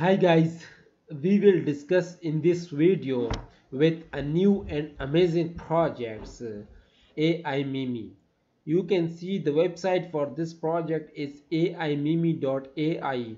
Hi guys, we will discuss in this video with a new and amazing projects uh, AI Meme. You can see the website for this project is aimeme.ai.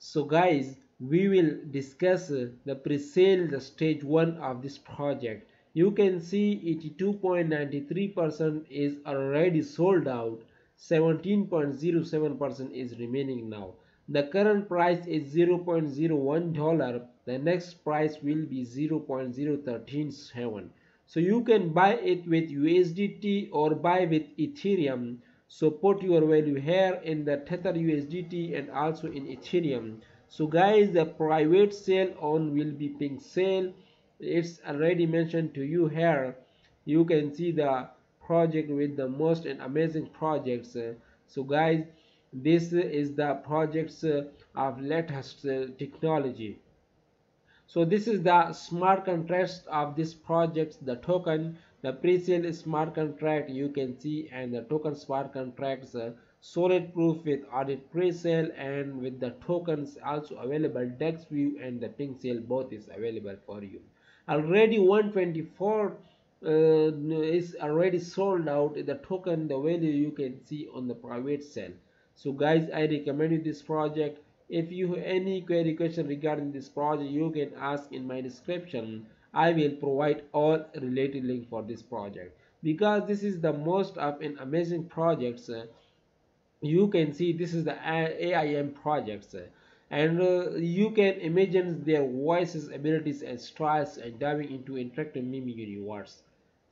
So guys, we will discuss uh, the pre-sale the stage 1 of this project. You can see 82.93% is already sold out. 17.07% is remaining now the current price is 0.01 dollar. The next price will be 0.0137 so you can buy it with USDT or buy with Ethereum. So put your value here in the Tether USDT and also in Ethereum. So guys the private sale on will be PinkSale. It's already mentioned to you here. You can see the project with the most and amazing projects. So guys this is the projects uh, of latest uh, technology. So this is the smart contract of this project the token the pre-sale smart contract you can see and the token smart contracts uh, SolidProof with audit pre-sale and with the tokens also available DexView and the PinkSale both is available for you. Already 124 uh, is already sold out the token the value you can see on the private sale so guys i recommend you this project. If you have any query question regarding this project you can ask in my description. I will provide all related link for this project. Because this is the most of an amazing projects uh, you can see this is the aim projects. And uh, you can imagine their voices abilities and styles and diving into interactive meme universe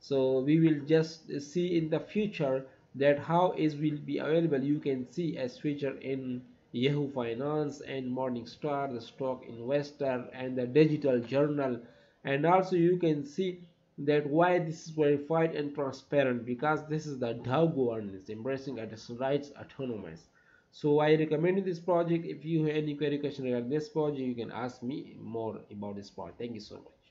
so we will just see in the future that how is will be available you can see as feature in Yahoo Finance and Morningstar, the stock investor and the digital journal and also you can see that why this is verified and transparent because this is the DAO governance embracing its rights autonomous. So I recommend this project. If you have any query question regarding this project, you can ask me more about this project. Thank you so much.